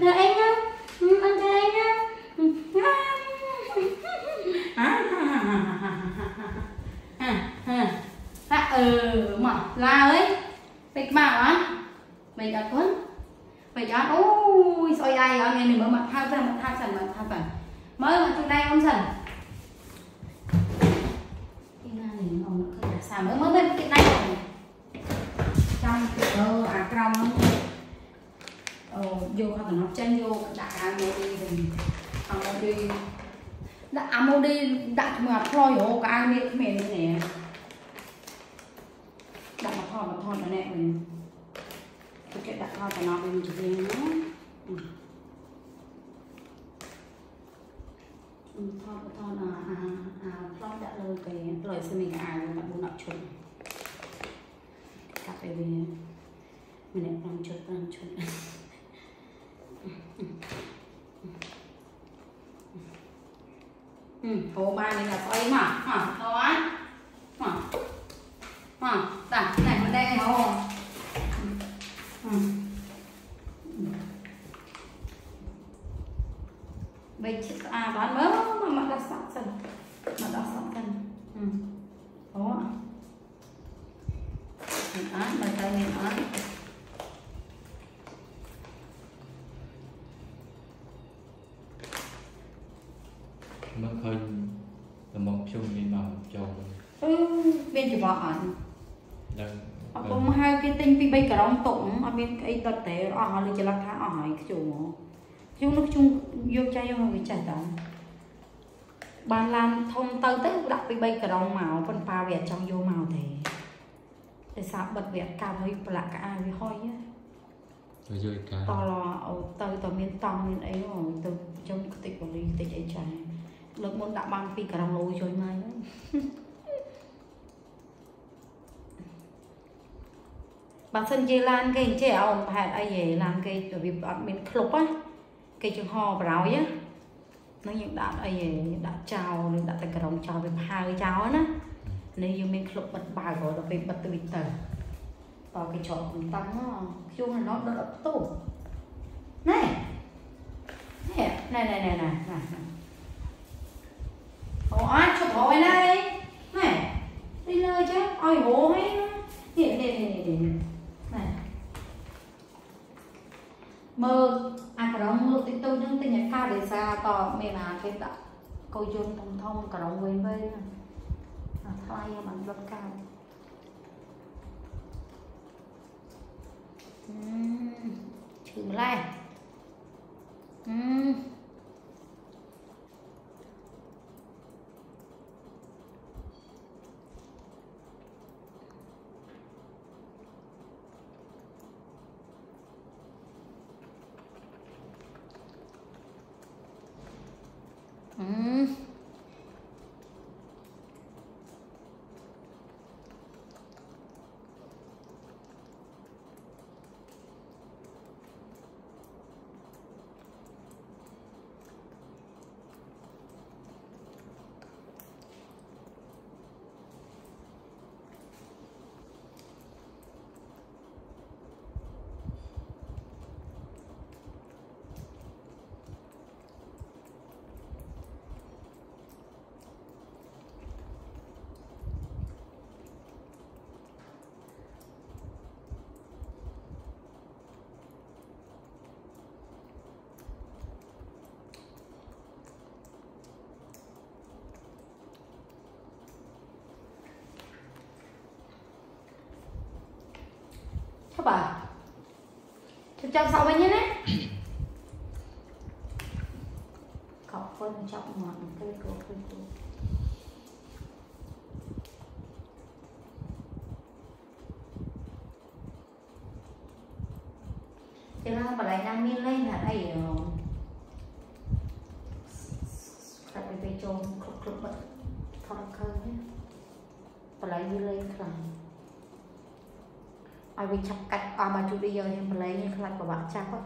thưa anh á anh thưa anh á ừ. mà la ơi bịch bảo á. Mình đã cuốn mình đã ôi soi ai ở ngày này mở mặt hai phần mặt hai phần mặt hai phần. Mới mà trên đây ông sần cái này ông nó không sao mới mới bên cái này trong cái à trong vô hoặc là nó chân vô đặt đi, thì amodi đặt đi. Đặt mà thôi vô cái ai biết mềm như nè, đặt mà thôi mà thôi nó nè mình. Cái đặt thôi mà nó bên chỉ riêng nó. Thôi thôi là à à, à đã lời cái lời xin mình ai mà buồn nặng chuẩn cặp về mình lại làm chút làm chút Ừ, này là có ấy mà. Hả đó hả hả đặt cái này bên đây này hồ bây chị à bán mớ មកឃើញតំងខ្ញុំមានមកចូលអឺមានច្រកអត់ដឹងអត់ពុំហៅគេទិញពី3ក្រមតុកអត់មានអីដុតទេអស់ហើយលើចលឹកថាអស់ហើយខ្ជុំហ្មងខ្ជុំនោះខ្ជុំយកចាយយកមកវាចេះតើបានឡានធំទៅទៅដាក់ពី3ក្រមមកប៉ុន្តែវាអត់ចង់យកមកទេតែសាបិទវាកាប់ហើយប្រឡាក់ក្អាវាហុយទៅយកកាតអូទៅទៅមានតង់មានអីទៅចំខ្ទេចបលីខ្ទេចអីចា លើកមុនដាក់បាន2ក្រាមឡូជួយមកបើសិនជាឡានគេអញ្ចេះអូនប្រហែលអីហេឡានគេវាអត់មានក្លុបណាគេចង្ហបរោយណានឹងយើងដាក់អីហេដាក់ចោលនឹងដាក់តែក្រងចោលវាផៅចោលណានេះយើងមានក្លុបបិទបើកដល់ពេលបិទទៅវិញទៅតើគេច្រកកំតាំងខ្ញុំនៅដុតអត់ផ្ទុះណែណែណែណែណែណែ ngồi đây. Này Đi lơi chứ. Ôi hộ ấy Nè nè nè nè Này Mơ. À cả đông mơ tí tôi nhưng tình nhạc ca để xa to Mẹ là cái tạ Câu chung thông thông cả đông quên vây À thay bằng rất cao. Uhm, chữ lại. Uhm. Coba. Chụp sau bên nhé nè. Cọc phân trọng ngọn cây cổ cây cổ. Cho nên bà lại đang miên lên là đây rồi. Các bạn phải trôn khúc khúc bật. Thôi khơi nhé. Bà lại miên lên khẳng. ហើយវាចាប់កាច់អស់មកជួយយើងហេមប្លែងខ្លាចពិបាកចាប់ហ្នឹង